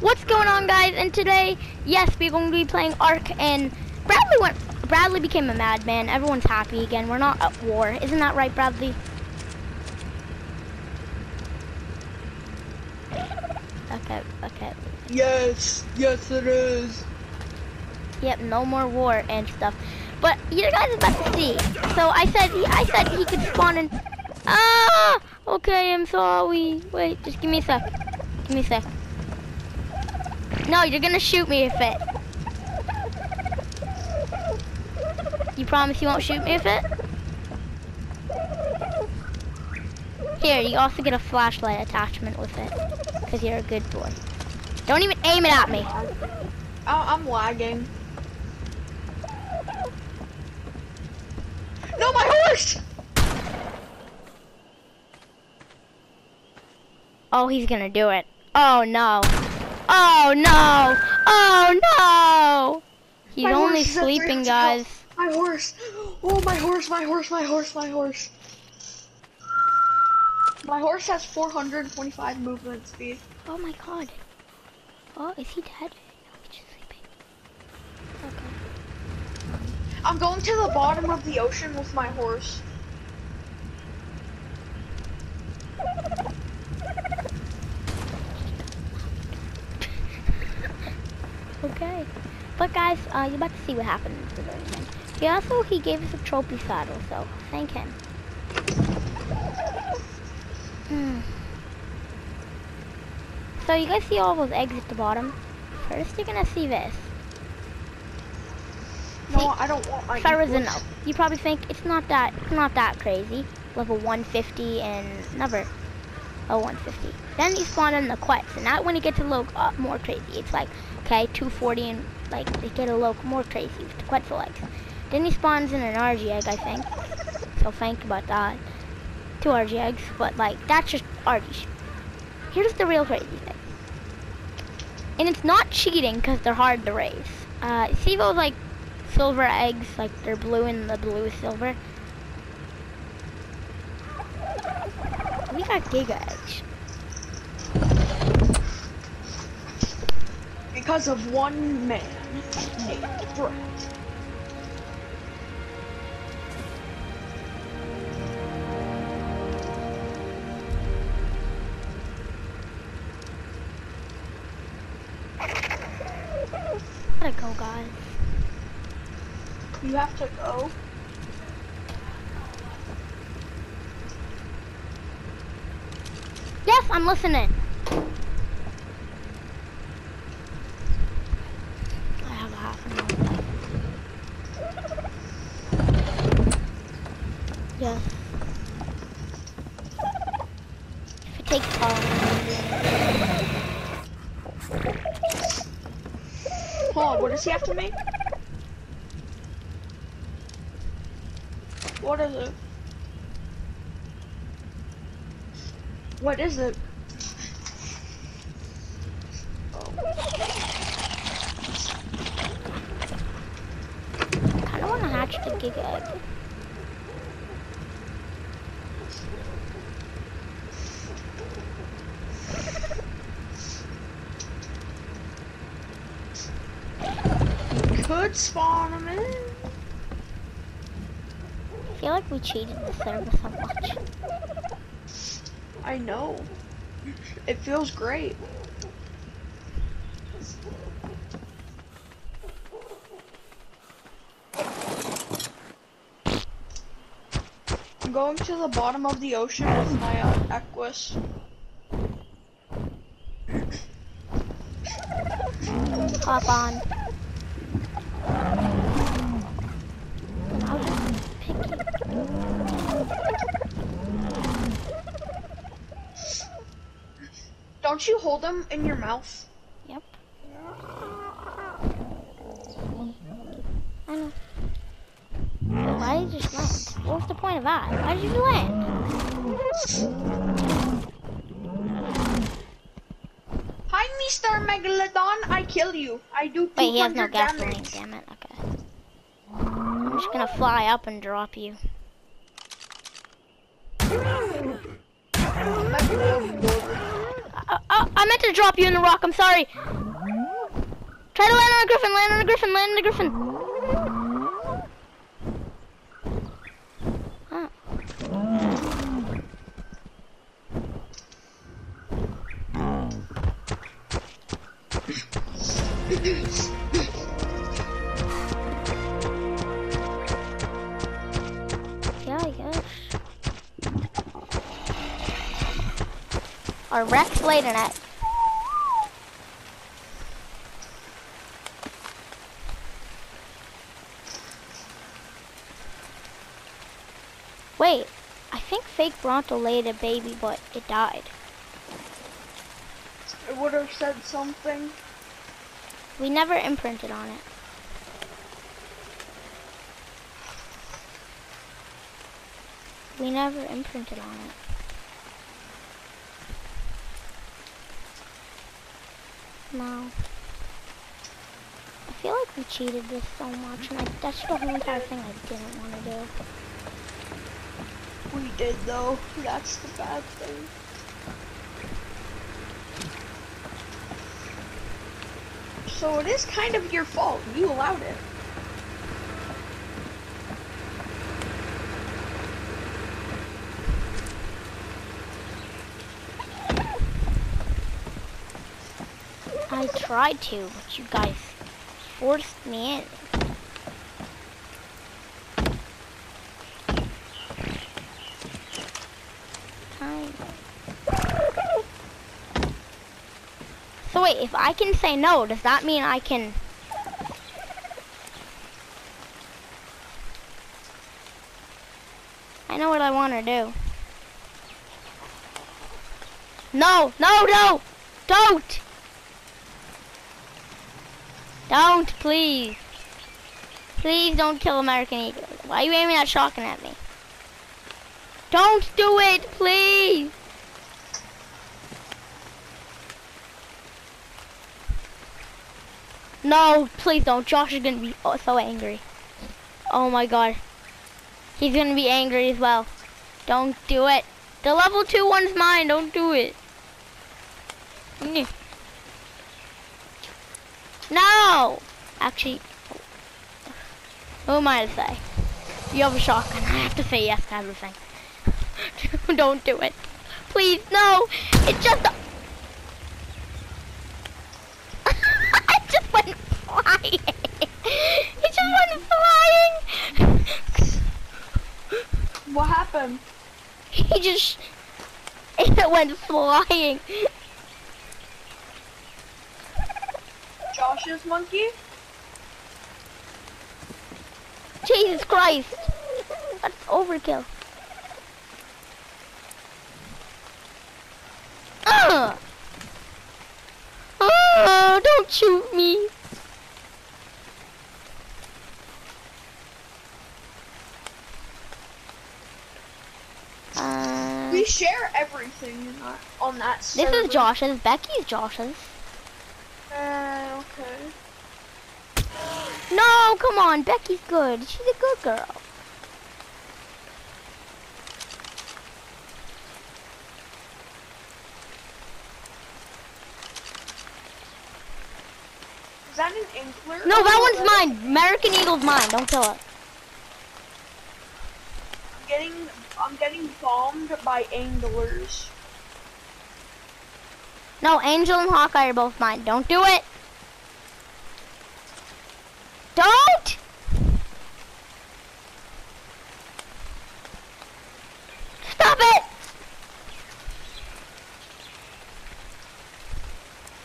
What's going on, guys? And today, yes, we're going to be playing Ark, and Bradley went. Bradley became a madman. Everyone's happy again. We're not at war, isn't that right, Bradley? Okay, okay. Yes, yes it is. Yep, no more war and stuff. But you guys are about to see. So I said, I said he could spawn in. Ah! Okay, I'm sorry. Wait, just give me a sec. Give me a sec. No, you're gonna shoot me if it. You promise you won't shoot me if it? Here, you also get a flashlight attachment with it. Because you're a good boy. Don't even aim it at me. I I'm lagging. No, my horse! Oh, he's gonna do it. Oh no. Oh no. Oh no. He's My only horse is at sleeping, guys. My horse. Oh, my horse, my horse, my horse, my horse. My horse has 425 movement speed. Oh my god. Oh, is he dead? No, he's just sleeping. Okay. I'm going to the bottom of the ocean with my horse. Okay. But guys, uh, you're about to see what happened to the. He also, he gave us a trophy saddle, so thank him. Hmm. So you guys see all those eggs at the bottom? First, you're gonna see this. No, I don't want my a no. You probably think it's not that it's not that crazy. Level 150 and never oh 150. Then you spawn in the quests, and that when you get to low uh, more crazy. It's like okay 240 and like they get a low more crazy with the quetzal eggs. Then he spawns in an Argy egg, I think. So think about that. Two Argy eggs, but like that's just Argy. Here's the real crazy thing. And it's not cheating because they're hard to raise. Uh, see those like silver eggs, like they're blue and the blue is silver. We got giga eggs. Because of one man named Brett. Gotta go, guys. You have to go. Yes, I'm listening. I have a half an hour left. Yes. If it takes long. Hold on, what does he have to make? What is it? What is it? I kind of want to hatch the giga egg. Could spawn him in. I feel like we cheated the server so much. I know. It feels great. I'm going to the bottom of the ocean with my uh, Equus. Hop on. I was just picky. Don't you hold them in your mouth? Yep. I know. But why did you just land? What was the point of that? Why did you land? Hi, Mr. Megalodon. I kill you. I do 200 Wait, he has no gasoline, damage. damn it. Okay. I'm just gonna fly up and drop you. Oh, I meant to drop you in the rock. I'm sorry. Try to land on a griffin. Land on a griffin. Land on a griffin. Or Rex laid. Wait, I think fake Bronto laid a baby, but it died. It would have said something. We never imprinted on it. We never imprinted on it. I feel like we cheated this so much, and I, that's the whole entire thing I didn't want to do. We did though. That's the bad thing. So it is kind of your fault. You allowed it. I tried to, but you guys forced me in. Fine. So wait, if I can say no, does that mean I can... I know what I want to do. No, no, no! Don't! Don't, please. Please don't kill American Eagle. Why are you aiming that shotgun at me? Don't do it, please. No, please don't. Josh is gonna be oh, so angry. Oh my god. He's gonna be angry as well. Don't do it. The level two one's mine. Don't do it. Mm. No! Actually, who am I to say? You have a shotgun. I have to say yes to everything. Don't do it. Please, no! It just... it just went flying! It just went flying! What happened? He just... It went flying. Josh's monkey? Jesus Christ. That's overkill. Ugh. Oh, don't shoot me. Uh, We share everything that, on that this is Josh's. Becky's Josh's. Uh, okay. No, come on. Becky's good. She's a good girl. Is that an inkler? No, that one's mine. American Eagle's mine. Don't kill it. I'm getting, I'm getting bombed by anglers. No, Angel and Hawkeye are both mine. Don't do it. Don't! Stop it!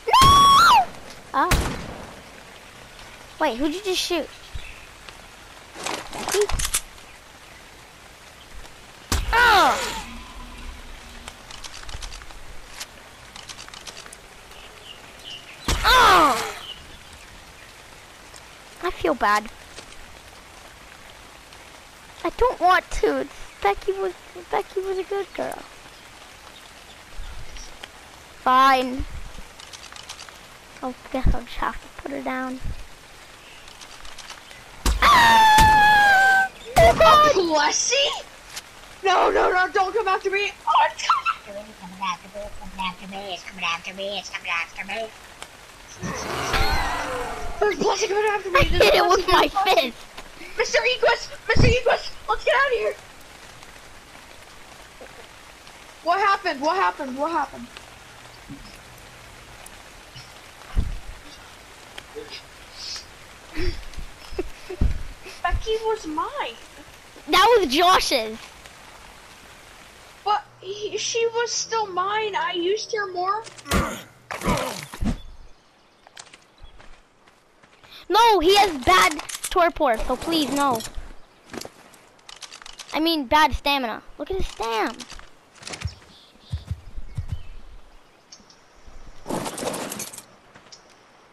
No! Oh. Wait, who'd you just shoot? Becky? Oh! Oh! I feel bad. I don't want to. Becky was Becky was a good girl. Fine. I guess I'll just have to put her down. Oh God! Plessy? No, no, no, don't come after me. Oh, it's coming. after me, coming after me, coming after me, it's coming after me, it's coming after me. There's Blessing coming after me. I hit it with my coming after me. fist. Mr. Equus! Mr. Equus! Let's get out of here! What happened? What happened? What happened? Becky was mine. That was Josh's. But he, she was still mine. I used her more. No, he has bad torpor, so please no. I mean bad stamina. Look at his stam.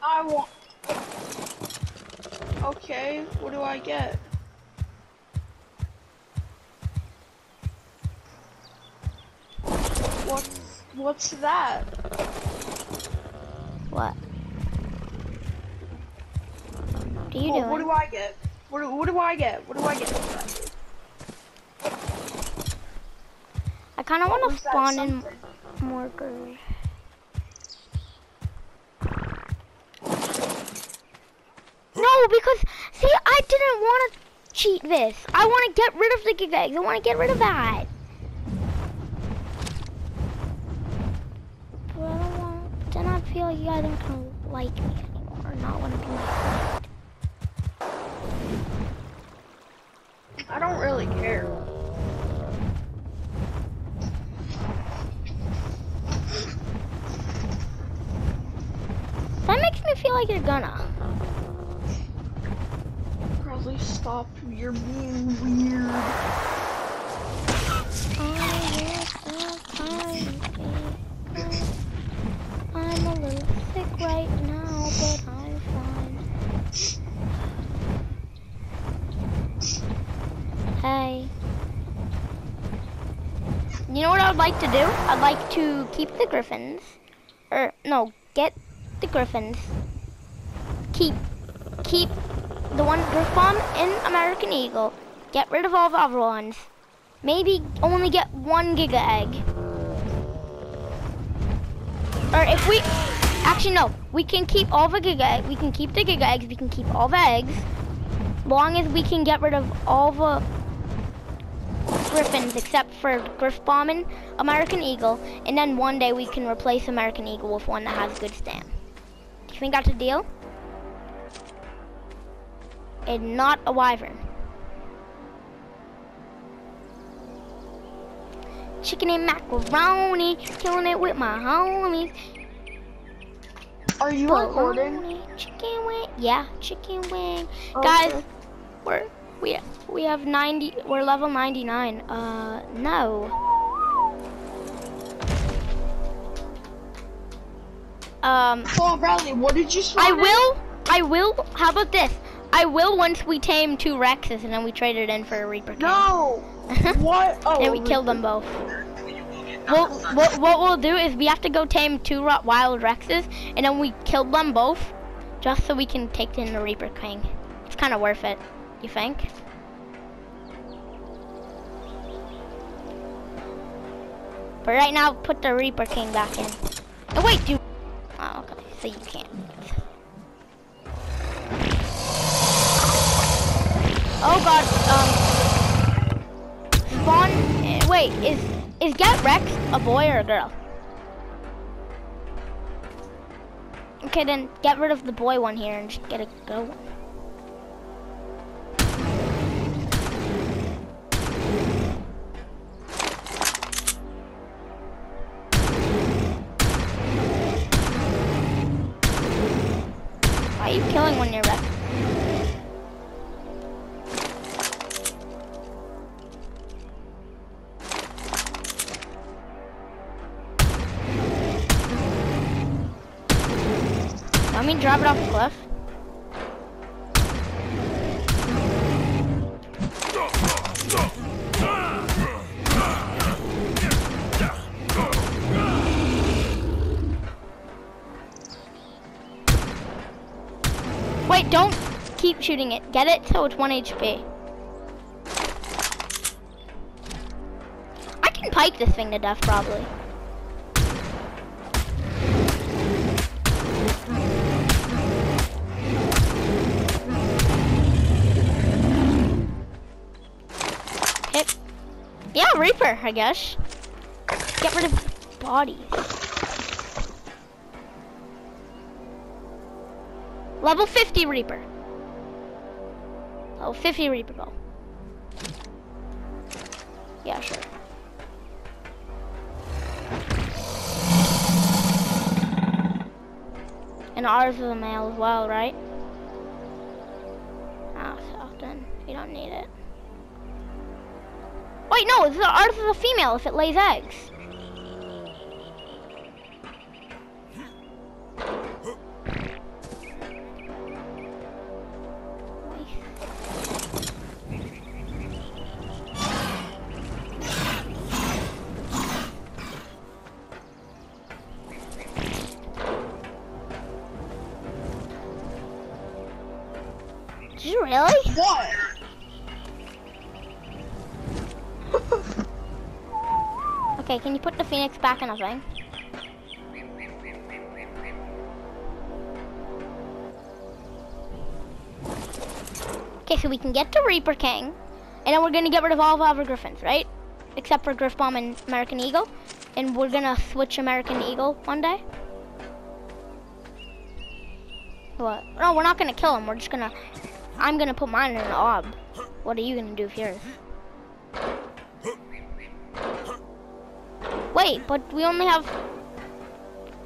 I want. Okay, what do I get? What's that? What? What are you what, doing? what do I get? What do, what do I get? What do I get? I kind of want to spawn in more girls. No, because see, I didn't want to cheat this. I want to get rid of the gig eggs. I want to get rid of that. But I don't want. Then I feel like you guys aren't gonna like me anymore. Or not want to be my friend. I don't really care. That makes me feel like you're gonna. Probably stop. You're weird. I'm a little sick right now, but I'm fine. Hey. You know what I would like to do? I'd keep the griffins. Or, no, get the griffins. Keep, keep the one Griff Bomb in American Eagle. Get rid of all the other ones. Maybe only get one Giga Egg. Or if we, actually no, we can keep all the Giga Egg. We can keep the Giga Eggs. We can keep all the eggs. Long as we can get rid of all the Griffins except for Griff Bomb and American Eagle. And then one day we can replace American Eagle with one that has good stam. Do you think that's a deal? And not a wyvern. Chicken and macaroni, killing it with my homies. Are you recording? Chicken wing, yeah, chicken wing. Okay. Guys, we're we we have 90. We're level 99. Uh, no. Um, on, Bradley. What did you I in? will. I will. How about this? I will once we tame two Rexes and then we trade it in for a Reaper King. No. what? Oh. and we kill them both. Well, what, what we'll do is we have to go tame two ro- wild Rexes, and then we kill them both, just so we can take in the Reaper King. It's kind of worth it, you think? But right now, put the Reaper King back in. Oh wait, dude. Oh, okay, so you can't. Oh god, um, spawn. eh, Wait, is is Get Rex a boy or a girl? Okay, then get rid of the boy one here and just get a girl one. shooting it. Get it till it's 1 HP. I can pike this thing to death, probably. Hit. Yeah, Reaper, I guess. Get rid of bodies. Level 50 Reaper. Level 50 Reaper bow. Yeah, sure. And ours is a male as well, right? Ah, so then you don't need it. Wait, no, ours is a female if it lays eggs. Back in the thing? Okay, so we can get to Reaper King, and then we're gonna get rid of all of our Griffins, right? Except for Griff Bomb and American Eagle, and we're gonna switch American Eagle one day. What? No, we're not gonna kill him. We're just gonna. I'm gonna put mine in an ob. What are you gonna do with yours? Wait, but we only have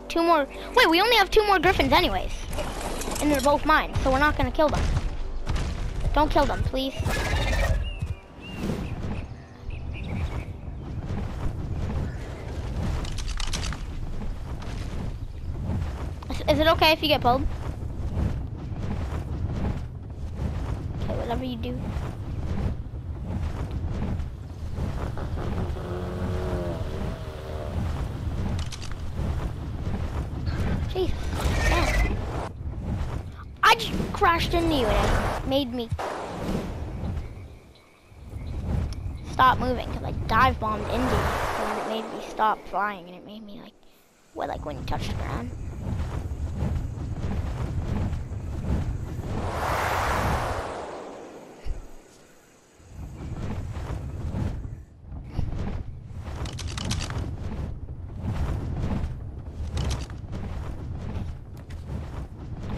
two more. Wait, we only have two more griffins, anyways, and they're both mine, so we're not gonna kill them. Don't kill them, please. Is, it okay if you get pulled? Okay, whatever you do. Jesus. man. I just crashed into you and it made me stop moving because I dive bombed into you and it made me stop flying and it made me like what like when you touch the ground.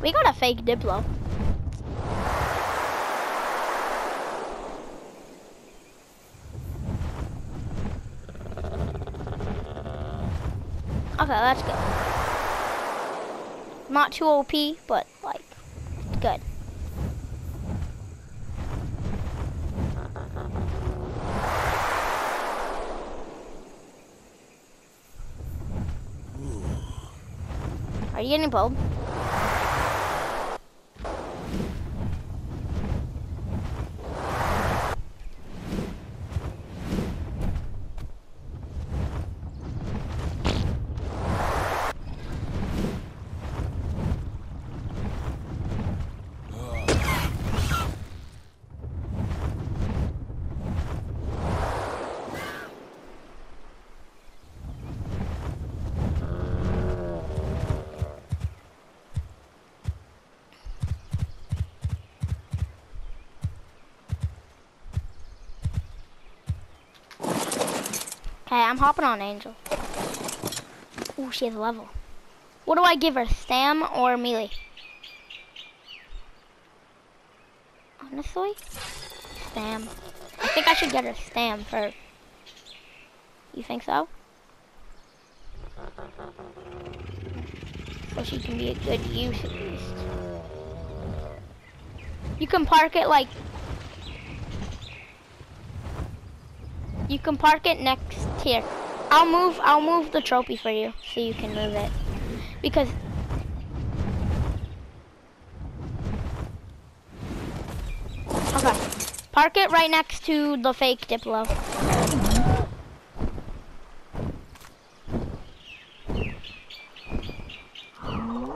We got a fake Diplo. Okay, let's go. Not too OP, but like, good. Are you getting pulled? Okay, I'm hopping on Angel. Ooh, she has a level. What do I give her, Stam or melee? Honestly, Stam. I think I should get her Stam first. You think so? So she can be a good use at least. You can park it like You can park it next here. I'll move I'll move the trophy for you so you can move it. Because Okay. Park it right next to the fake Diplo.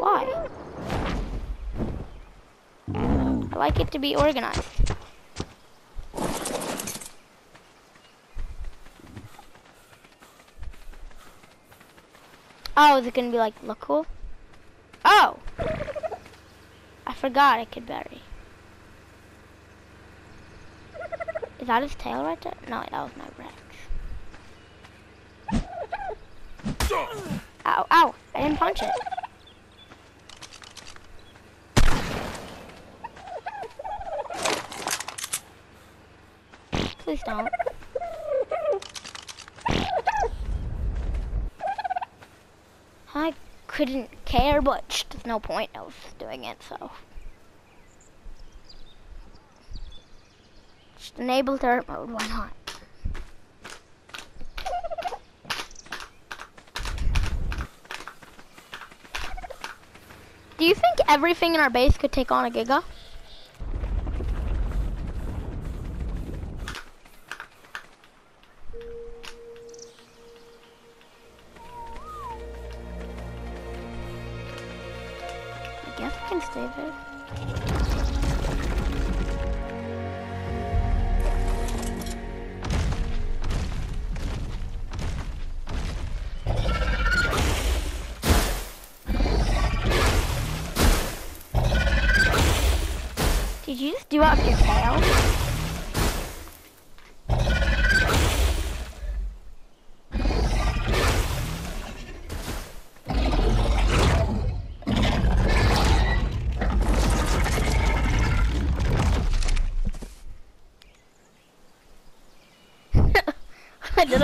Why? I like it to be organized. Oh, is it gonna be like look cool? Oh! I forgot I could bury. Is that his tail right there? No, that was my wrench. Ow, ow! I didn't punch it. Please don't. Couldn't care, but there's no point of doing it, so. Just enable turret mode, why not? Do you think everything in our base could take on a Giga?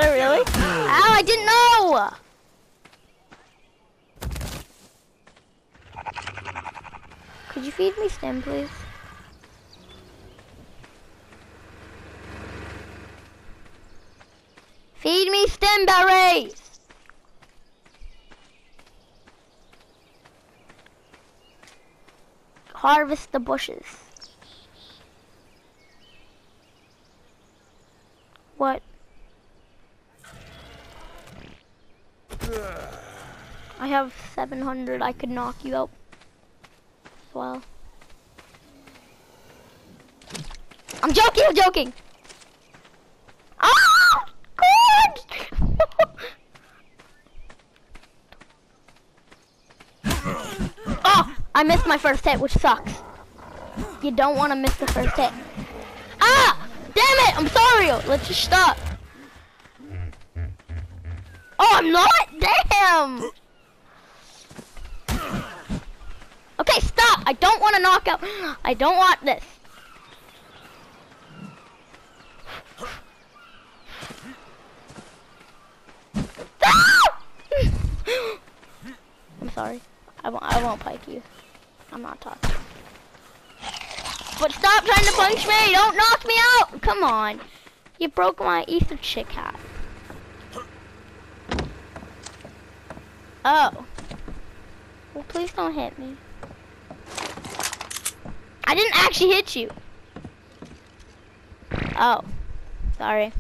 Really? Ow, I didn't know! Could you feed me stem, please? Feed me stim berries! Harvest the bushes. What? I have 700. I could knock you out as well. I'm joking, I'm joking. Ah! Oh, I missed my first hit, which sucks. You don't want to miss the first hit. Ah! Damn it! I'm sorry. Let's just stop. Oh, I'm not? Damn! Okay, stop. I don't want to knock out. I don't want this. I'm sorry. I won't, I won't pike you. I'm not talking. But stop trying to punch me! Don't knock me out! Come on. You broke my ether chick hat. Oh. Well, please don't hit me. I didn't actually hit you. Oh. Sorry.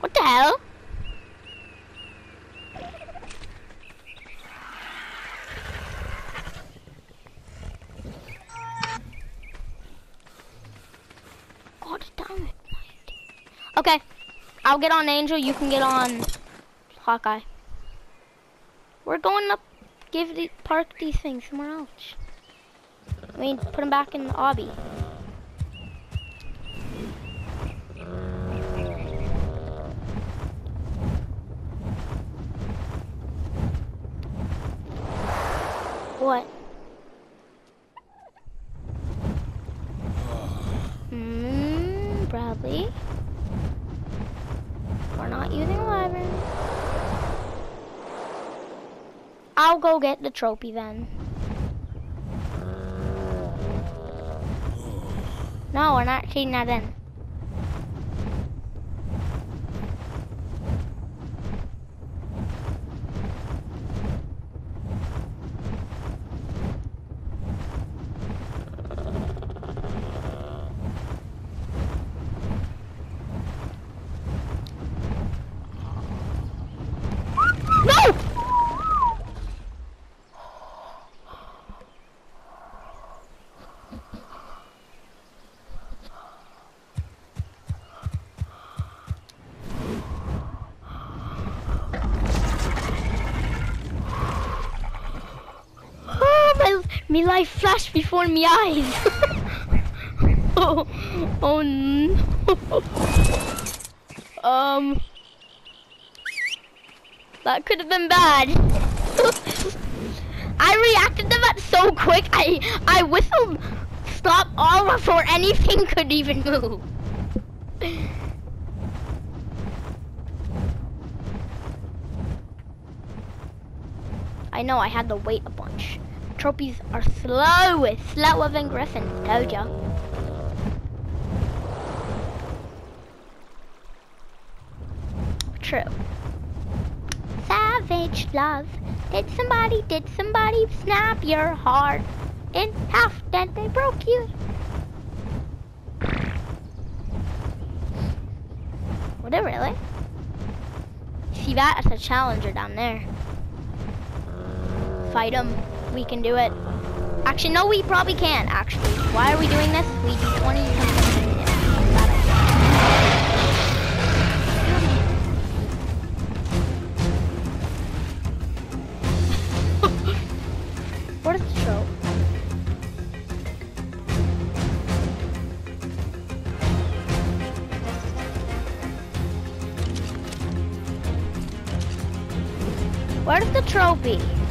What the hell? God damn it. Okay. I'll get on Angel, you can get on Hawkeye. We're going up, give the park these things somewhere else. I mean, put them back in the obby. What? Hmm, Bradley. Not using. I'll go get the trophy then. No, we're not cheating that in. No! Oh, my, me life flashed before me eyes. oh no. um. That could have been bad. I reacted to that so quick. I I whistled stop all before anything could even move. I know I had to wait a bunch. Trophies are slow, slower than griffins, told ya. True. Savage love. Did somebody, did somebody snap your heart in half? Then they broke you. Would it really? See that? It's a challenger down there. Fight him. We can do it. Actually, no, we probably can't, actually. Why are we doing this? We do 20 something. Yeah, bad idea. what is the? Where's the trophy?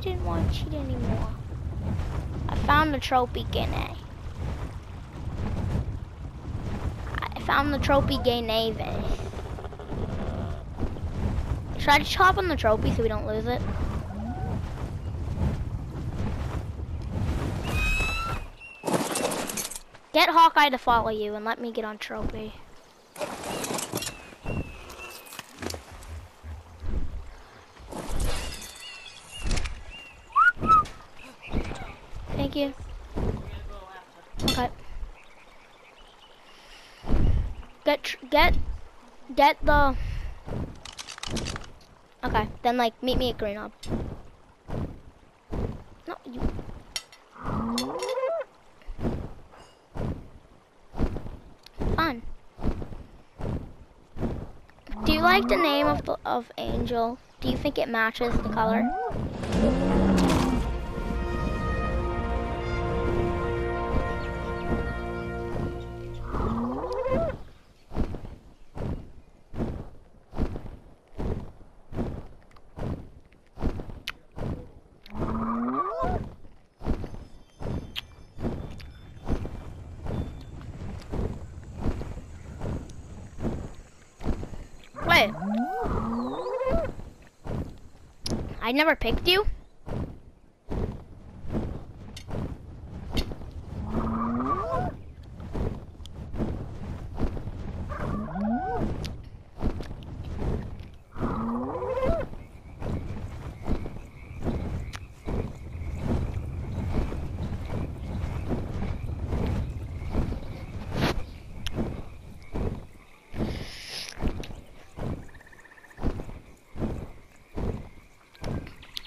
I didn't want to cheat anymore. I found the trophy Gene. I found the trophy Genevis. Should I just hop on the trophy so we don't lose it? Get Hawkeye to follow you and let me get on trophy. Thank you. Okay. Get tr- get get the. Okay, then like meet me at Green Up. No, you. Fun. Do you like the name of the of Angel? Do you think it matches the color? I never picked you?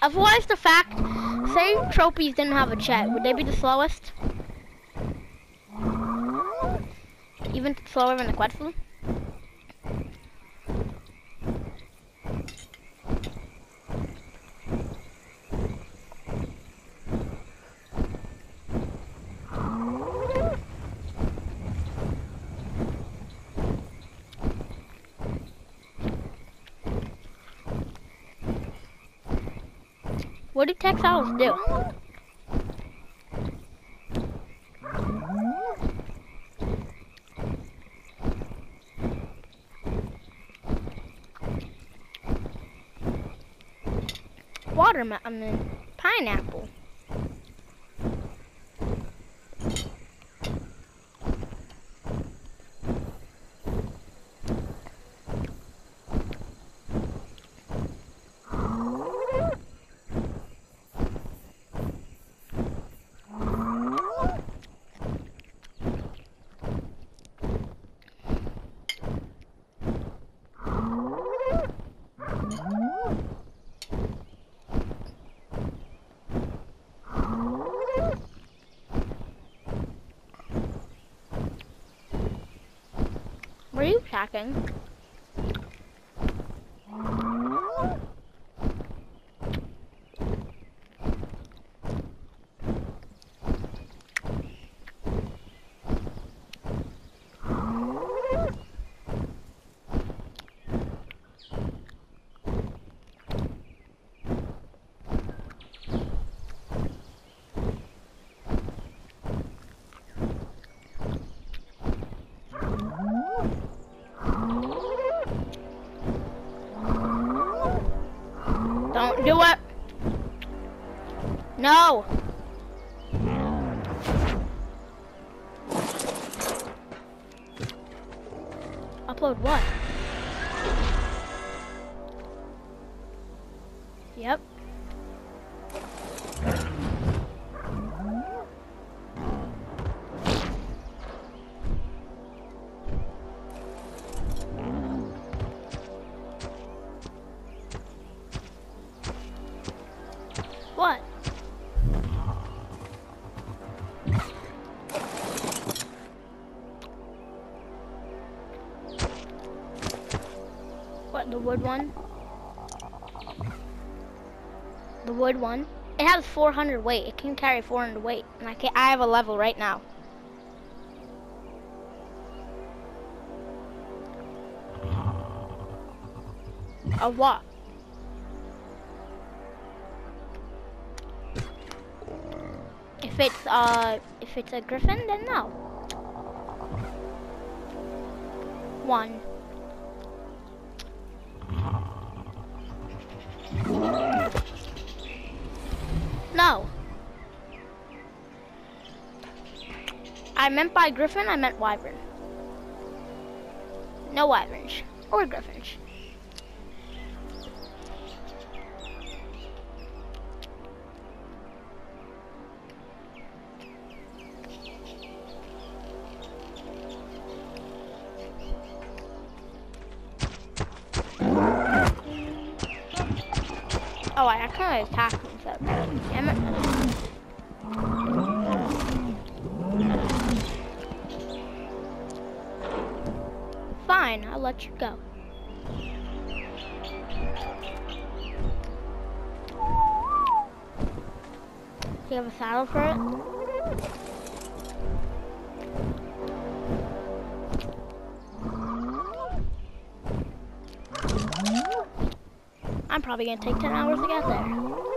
Otherwise, the fact, say trophies didn't have a chat, would they be the slowest? Even slower than the Quetzal? What do textiles do? Watermelon, pineapple. Were you attacking. Wood one? The wood one? It has 400 weight. It can carry 400 weight. And I can I have a level right now. A what? If it's uh if it's a griffin, then no. One. I meant by griffin, I meant wyvern. No wyverns. Or griffins. Oh, I of attacked Fine, I'll let you go. Do you have a saddle for it? I'm probably gonna take 10 hours to get there.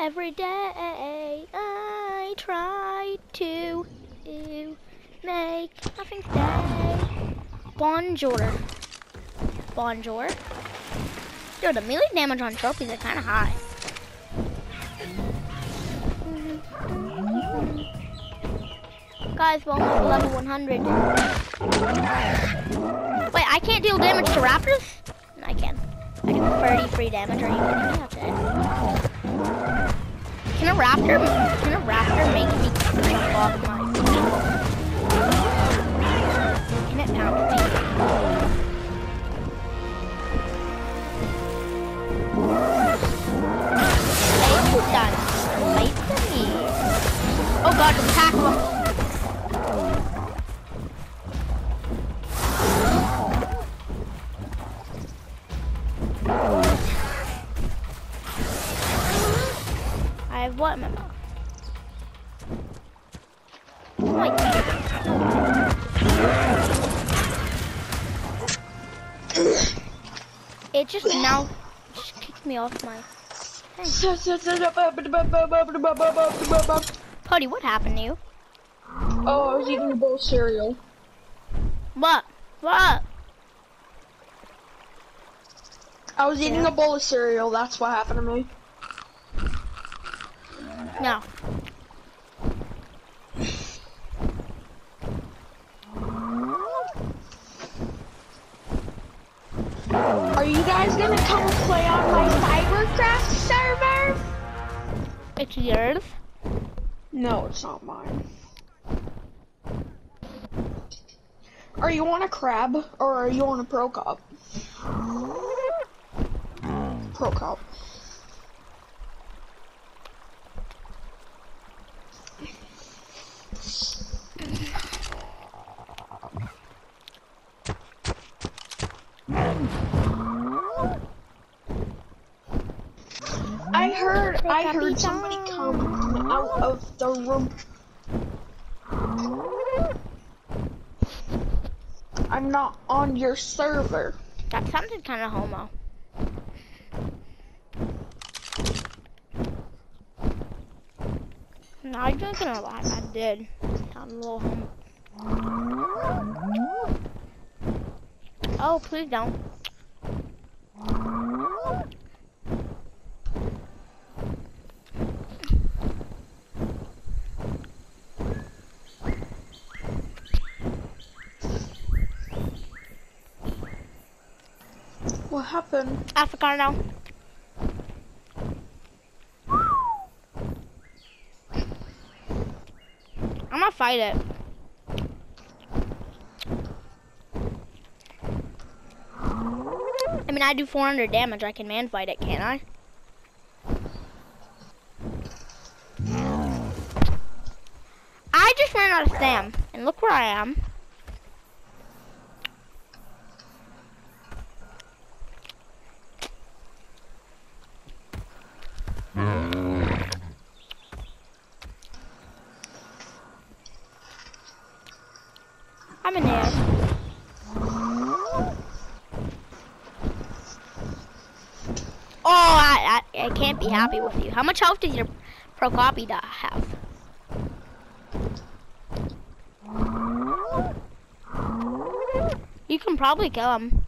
Every day I try to make nothing stay. Bonjour. Bonjour. Yo, the melee damage on trophies are kind of high. Guys, we're almost level 100. Wait, I can't deal damage to raptors? I can. I do 30 free damage. Are you kidding me? Can a raptor, can a raptor make me jump off my... Can it pound me? Done. Wait for me. Oh god, attack him. Cody, what happened to you? Oh, I was eating a bowl of cereal. What? What? I was eating Yeah. a bowl of cereal. That's what happened to me. No. It's yours. No, it's not mine. Are you on a crab or are you on a pro cop? Pro cup. I heard I heard somebody come out of the room. I'm not on your server. That sounded kind of homo. No, I'm just gonna lie. I did. Sound a little homo. Oh, please don't. What Africa now. I'm gonna fight it. I mean, I do 400 damage. I can man fight it, can't I? I just ran out of stam, and look where I am. I'm in there. Oh, I, I, I can't be happy with you. How much health does your pro copy da- have? You can probably kill him.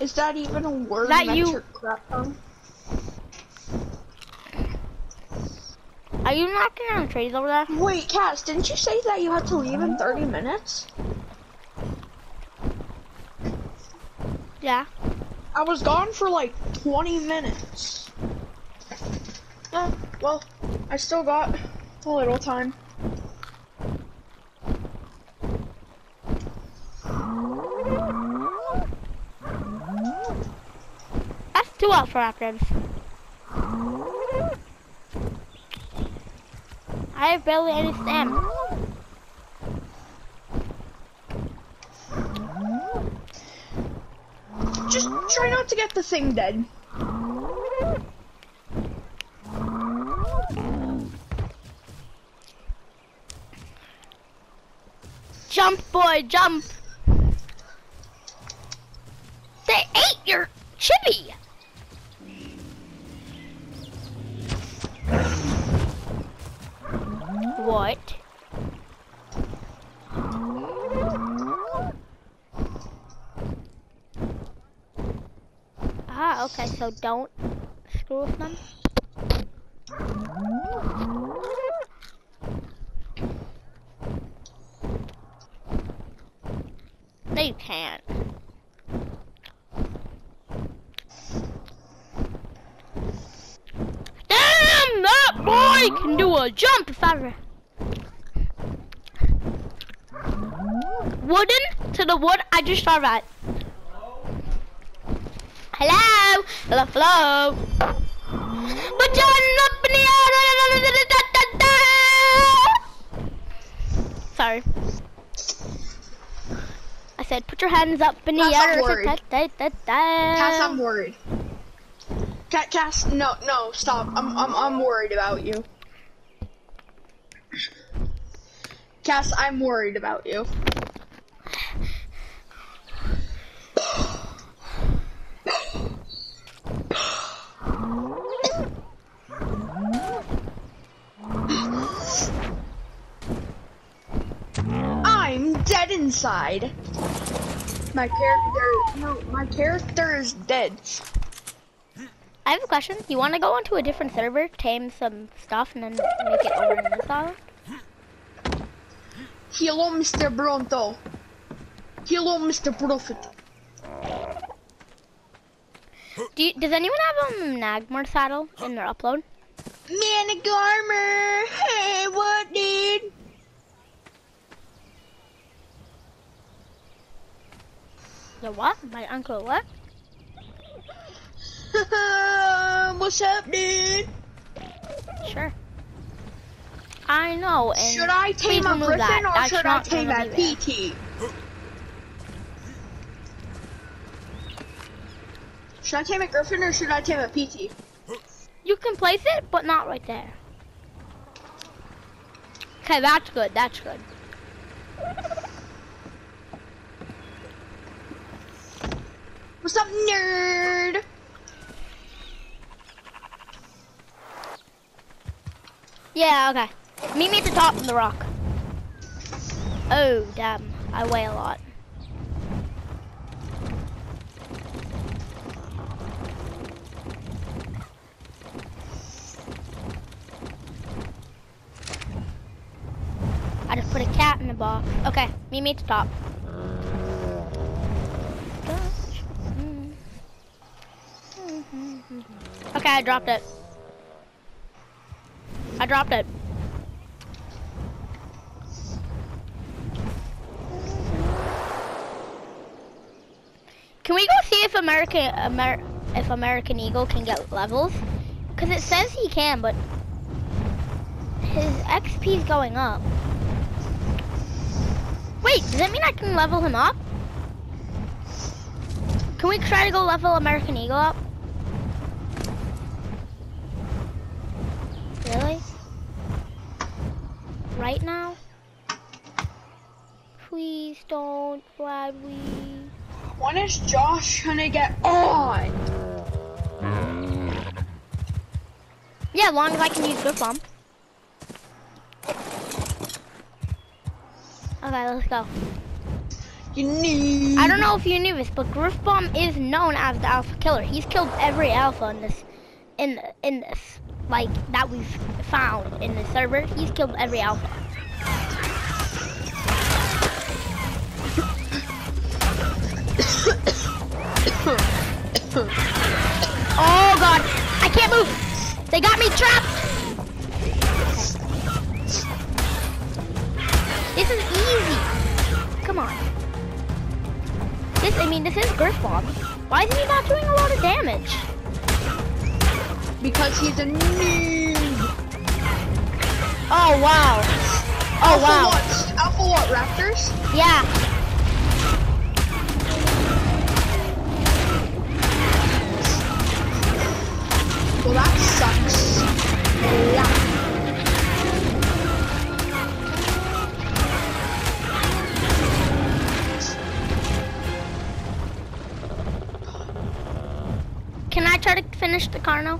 Is that even a word? Is That you- Are you knocking on trees over there? Wait, Cass, didn't you say that you had to leave in 30 minutes? Yeah. I was gone for like 20 minutes. Oh, well, I still got a little time. That's two Velociraptors. I have barely any stem. Just try not to get the thing dead. Jump, boy, jump! They ate your chibi! What? Ah, okay, so don't screw with them. No, you can't. Damn, that boy can do a jump if I. Wooden to the wood. I just saw that. Hello, hello, hello. But you're up in the air. Sorry. I said, put your hands up in the Cass, I'm air. Cass. I'm worried. Cat, Cass, no, no, stop. I'm, I'm, I'm worried about you. Cass, I'm worried about you. Dead inside. My character, no, my character is dead. I have a question. You want to go onto a different server, tame some stuff, and then make it over in this island? Hello, Mr. Bronto. Hello, Mr. Prophet. Do you, does anyone have a Nagmar saddle in their upload? Manic armor. Hey, what, dude? The what? My uncle what? What's up, dude? Sure. I know. And Should I tame a griffin that. or That's should I tame a. PT? Should I tame a griffin or should I tame a PT? You can place it, but not right there. Okay, that's good. That's good. What's up, nerd? Yeah, okay. Meet me at the top of the rock. Oh, damn. I weigh a lot. I just put a cat in the box. Okay, meet me at the top. Okay, I dropped it. I dropped it. Can we go see if American Amer if American Eagle can get levels? Cause it says he can, but his XP is going up. Wait, does that mean I can level him up? Can we try to go level American Eagle up? Really? Right now? Please When is Josh gonna get on? Yeah, as long as I can use Griff Bomb. Okay, let's go. You need. I don't know if you knew this, but Griff Bomb is known as the Alpha Killer. He's killed every Alpha in this, in in this, like that we've found in the server. He's killed every Alpha. Oh God, I can't move. They got me trapped. This is easy. Come on. This, I mean, this is Griff Bomb. Why is he not doing a lot of damage? Because he's a noob. Oh, wow. Oh, Alpha wow. what? Alpha what? Raptors? Yeah. The car now?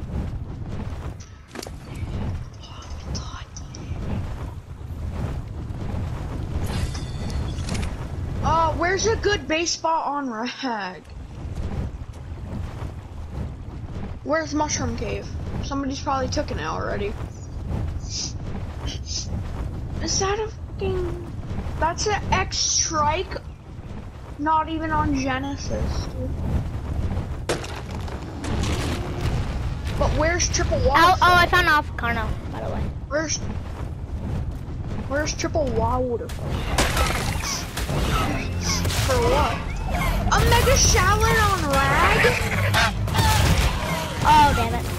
Uh, where's a good baseball on Rag? Where's Mushroom Cave? Somebody's probably took it already. Is that a fucking... That's an X Strike? Not even on Genesis, dude. But where's Triple Oh, oh, I found off car now, by the way. Where's... Where's Triple Waterfall? For what? A Mega Shower on Rag? Oh, damn it.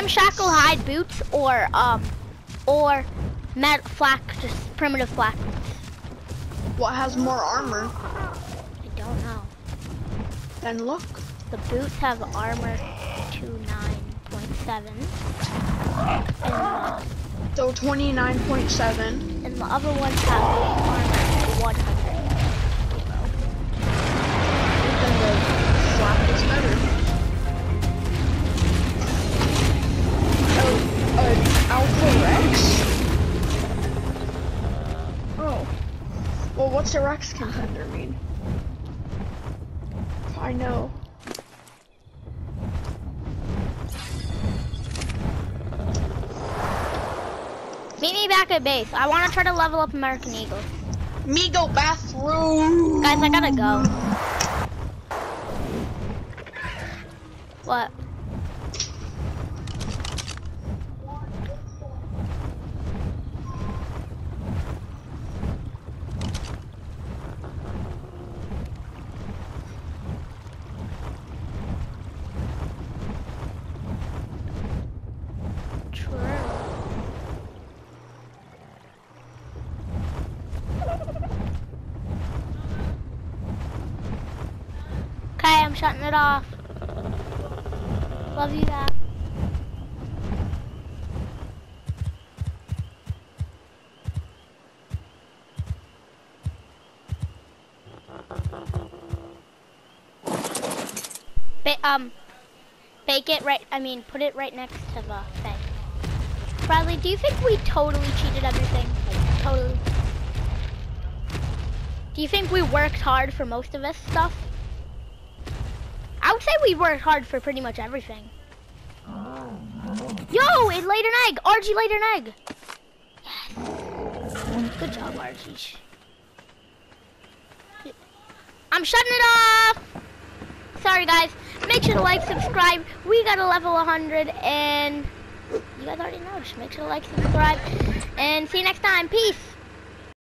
Ramshackle hide boots or um or met flak just primitive flak boots? What has more armor? I don't know. Then look. The boots have armor to nine point seven. And So 29.7. and the other ones have armor what's a Rex contender mean? I know. Meet me back at base. I want to try to level up American Eagle. Me go bathroom. Guys, I gotta go. What? True. Okay, I'm shutting it off. Love you guys. Ba um, bake it right, I mean, put it right next to the thing. Bradley, do you think we totally cheated everything? Like, totally? Do you think we worked hard for most of this stuff? I would say we worked hard for pretty much everything. Yo, it laid an egg. Archie laid an egg. Yes. Good job, Archie. I'm shutting it off. Sorry, guys. Make sure to like, subscribe. We got a level 100, and you guys already know. Just make sure to like, subscribe, and see you next time. Peace.